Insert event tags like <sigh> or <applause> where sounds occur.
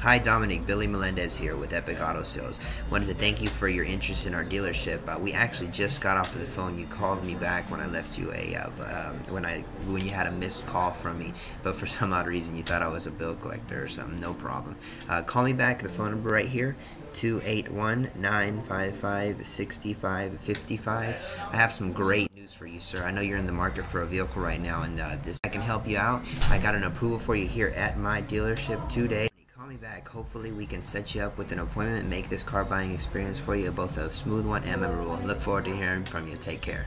Hi, Dominic. Billy Melendez here with Epic Auto Sales. Wanted to thank you for your interest in our dealership. Uh, we actually just got off of the phone. You called me back when I left you a uh, um, when I when you had a missed call from me, but for <laughs> some odd reason you thought I was a bill collector or something. No problem. Uh, call me back. The phone number right here. 281-955-6555. I have some great news for you, sir. I know you're in the market for a vehicle right now, and uh, this I can help you out. I got an approval for you here at my dealership today. Me back. Hopefully, we can set you up with an appointment and make this car buying experience for you both a smooth one and memorable. Look forward to hearing from you. Take care.